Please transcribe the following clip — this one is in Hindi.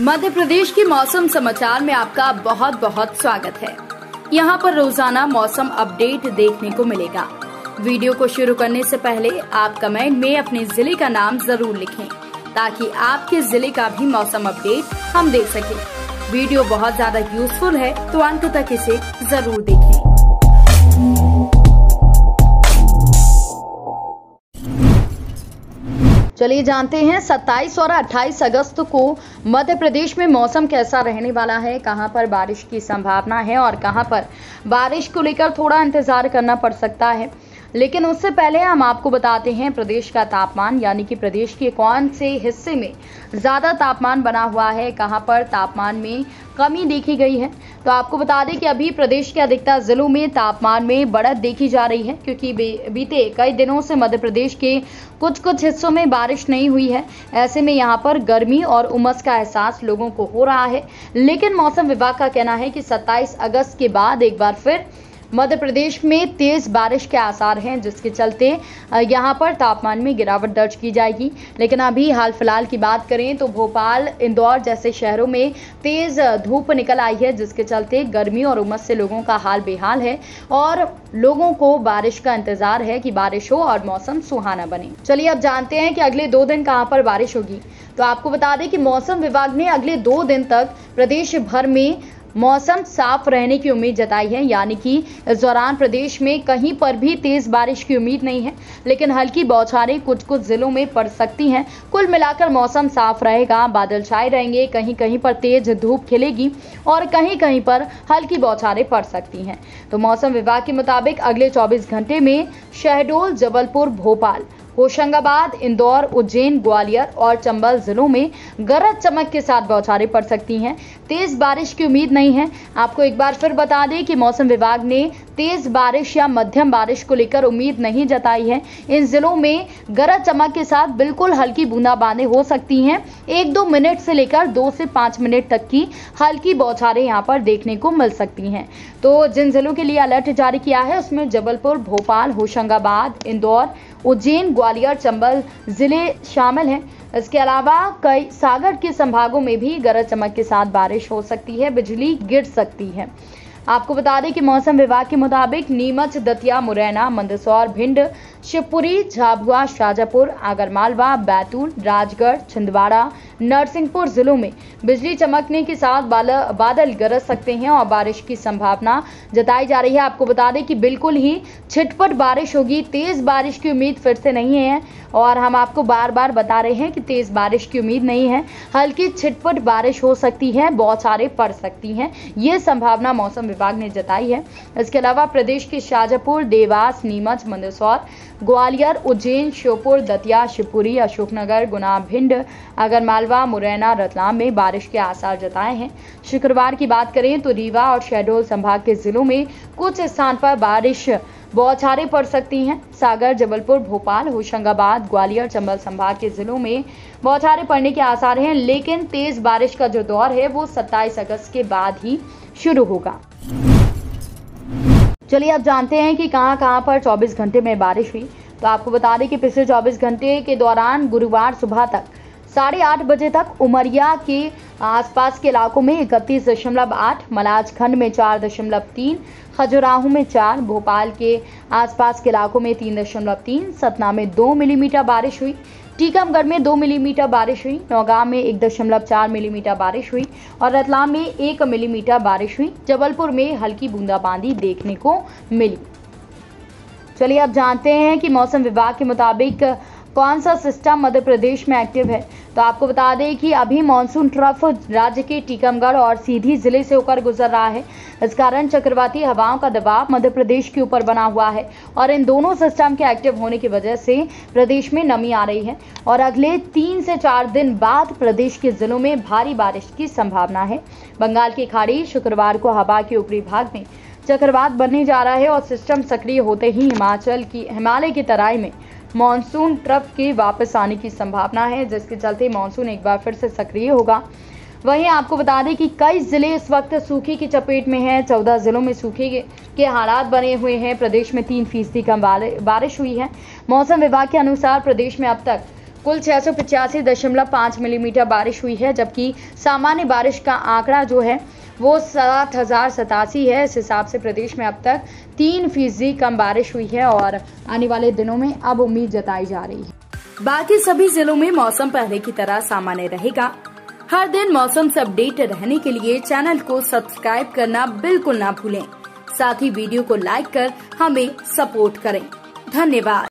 मध्य प्रदेश के मौसम समाचार में आपका बहुत बहुत स्वागत है। यहाँ पर रोज़ाना मौसम अपडेट देखने को मिलेगा। वीडियो को शुरू करने से पहले आप कमेंट में अपने ज़िले का नाम ज़रूर लिखें, ताकि आपके ज़िले का भी मौसम अपडेट हम दे सके। वीडियो बहुत ज़्यादा यूजफुल है तो अंत तक इसे ज़रूर देखें। चलिए जानते हैं 27 और 28 अगस्त को मध्य प्रदेश में मौसम कैसा रहने वाला है, कहाँ पर बारिश की संभावना है और कहाँ पर बारिश को लेकर थोड़ा इंतज़ार करना पड़ सकता है। लेकिन उससे पहले हम आपको बताते हैं प्रदेश का तापमान, यानी कि प्रदेश के कौन से हिस्से में ज़्यादा तापमान बना हुआ है, कहाँ पर तापमान में कमी देखी गई है। तो आपको बता दें कि अभी प्रदेश के अधिकतर जिलों में तापमान में बढ़त देखी जा रही है, क्योंकि बीते कई दिनों से मध्य प्रदेश के कुछ कुछ हिस्सों में बारिश नहीं हुई है। ऐसे में यहाँ पर गर्मी और उमस का एहसास लोगों को हो रहा है। लेकिन मौसम विभाग का कहना है कि 27 अगस्त के बाद एक बार फिर मध्य प्रदेश में तेज बारिश के आसार हैं, जिसके चलते यहाँ पर तापमान में गिरावट दर्ज की जाएगी। लेकिन अभी हाल फ़िलहाल की बात करें तो भोपाल, इंदौर जैसे शहरों में तेज धूप निकल आई है, जिसके चलते गर्मी और उमस से लोगों का हाल बेहाल है और लोगों को बारिश का इंतज़ार है कि बारिश हो और मौसम सुहाना बने। चलिए अब जानते हैं कि अगले दो दिन कहाँ पर बारिश होगी। तो आपको बता दें कि मौसम विभाग ने अगले दो दिन तक प्रदेश भर में मौसम साफ़ रहने की उम्मीद जताई है, यानी कि इस दौरान प्रदेश में कहीं पर भी तेज बारिश की उम्मीद नहीं है, लेकिन हल्की बौछारें कुछ कुछ जिलों में पड़ सकती हैं। कुल मिलाकर मौसम साफ़ रहेगा, बादल छाए रहेंगे कहीं कहीं पर तेज धूप खिलेगी और कहीं कहीं पर हल्की बौछारें पड़ सकती हैं। तो मौसम विभाग के मुताबिक अगले 24 घंटे में शहडोल, जबलपुर, भोपाल होशंगाबाद, इंदौर, उज्जैन, ग्वालियर और चंबल जिलों में गरज चमक के साथ बौछारें पड़ सकती हैं। तेज बारिश की उम्मीद नहीं है। आपको एक बार फिर बता दें कि मौसम विभाग ने तेज बारिश या मध्यम बारिश को लेकर उम्मीद नहीं जताई है। इन जिलों में गरज चमक के साथ बिल्कुल हल्की बूंदाबांदी हो सकती हैं। एक दो मिनट से लेकर दो से पाँच मिनट तक की हल्की बौछारें यहाँ पर देखने को मिल सकती हैं। तो जिन जिलों के लिए अलर्ट जारी किया है, उसमें जबलपुर, भोपाल, होशंगाबाद, इंदौर, उज्जैन, ग्वालियर, चंबल ज़िले शामिल हैं। इसके अलावा कई सागर के संभागों में भी गरज चमक के साथ बारिश हो सकती है, बिजली गिर सकती है। आपको बता दें कि मौसम विभाग के मुताबिक नीमच, दतिया, मुरैना, मंदसौर, भिंड शिवपुरी, झाबुआ, शाजापुर, आगरमालवा, बैतूल, राजगढ़, छिंदवाड़ा, नरसिंहपुर जिलों में बिजली चमकने के साथ बादल गरज सकते हैं और बारिश की संभावना जताई जा रही है। आपको बता दें कि बिल्कुल ही छिटपट बारिश होगी। तेज बारिश की उम्मीद फिर से नहीं है और हम आपको बार बार बता रहे हैं कि तेज बारिश की उम्मीद नहीं है। हल्की छिटपट बारिश हो सकती है बौछारें पड़ सकती हैं। ये संभावना मौसम विभाग ने जताई है। इसके अलावा प्रदेश के शाजापुर, देवास, नीमच, मंदसौर ग्वालियर, उज्जैन, श्योपुर, दतिया, शिवपुरी, अशोकनगर, गुना भिंड, आगरमालवा, मुरैना, रतलाम में बारिश के आसार जताए हैं। शुक्रवार की बात करें तो रीवा और शहडोल संभाग के जिलों में कुछ स्थान पर बारिश बौछारें पड़ सकती हैं। सागर, जबलपुर, भोपाल, होशंगाबाद, ग्वालियर, चंबल संभाग के जिलों में बौछारें पड़ने के आसार हैं, लेकिन तेज बारिश का जो दौर है, वो 27 अगस्त के बाद ही शुरू होगा। चलिए अब जानते हैं कि कहाँ कहाँ पर 24 घंटे में बारिश हुई। तो आपको बता दें कि पिछले 24 घंटे के दौरान गुरुवार सुबह तक साढ़े आठ बजे तक उमरिया के आसपास के इलाकों में इकतीस दशमलव आठ, मलाजखंड में चार दशमलव तीन, खजुराहो में चार, भोपाल के आसपास के इलाकों में तीन दशमलव तीन, सतना में दो मिलीमीटर बारिश हुई। टीकमगढ़ में दो मिलीमीटर बारिश हुई। नौगांव में एक दशमलव चार मिलीमीटर बारिश हुई और रतलाम में एक मिलीमीटर बारिश हुई। जबलपुर में हल्की बूंदाबांदी देखने को मिली। चलिए अब जानते हैं कि मौसम विभाग के मुताबिक कौन सा सिस्टम मध्य प्रदेश में एक्टिव है? तो आपको बता दें कि अभी मानसून ट्रफ राज्य के टीकमगढ़ और सीधी ज़िले से होकर गुजर रहा है। इस कारण चक्रवाती हवाओं का दबाव मध्य प्रदेश के ऊपर बना हुआ है और इन दोनों सिस्टम के एक्टिव होने की वजह से प्रदेश में नमी आ रही है और अगले तीन से चार दिन बाद प्रदेश के जिलों में भारी बारिश की संभावना है। बंगाल की खाड़ी शुक्रवार को हवा के ऊपरी भाग में चक्रवात बनने जा रहा है और सिस्टम सक्रिय होते ही हिमाचल की, हिमालय की तराई में मानसून ट्रफ के वापस आने की संभावना है, जिसके चलते मानसून एक बार फिर से सक्रिय होगा। वहीं आपको बता दें कि कई ज़िले इस वक्त सूखे की चपेट में हैं। चौदह जिलों में सूखे के हालात बने हुए हैं। प्रदेश में तीन फ़ीसदी कम बारिश हुई है। मौसम विभाग के अनुसार प्रदेश में अब तक कुल पाँच मिलीमीटर बारिश हुई है, जबकि सामान्य बारिश का आंकड़ा जो है वो सात हज़ार सतासी है। इस हिसाब से प्रदेश में अब तक तीन फ़ीसदी कम बारिश हुई है और आने वाले दिनों में अब उम्मीद जताई जा रही है। बाकी सभी जिलों में मौसम पहले की तरह सामान्य रहेगा। हर दिन मौसम से अपडेट रहने के लिए चैनल को सब्सक्राइब करना बिल्कुल ना भूलें। साथ ही वीडियो को लाइक कर हमें सपोर्ट करें। धन्यवाद।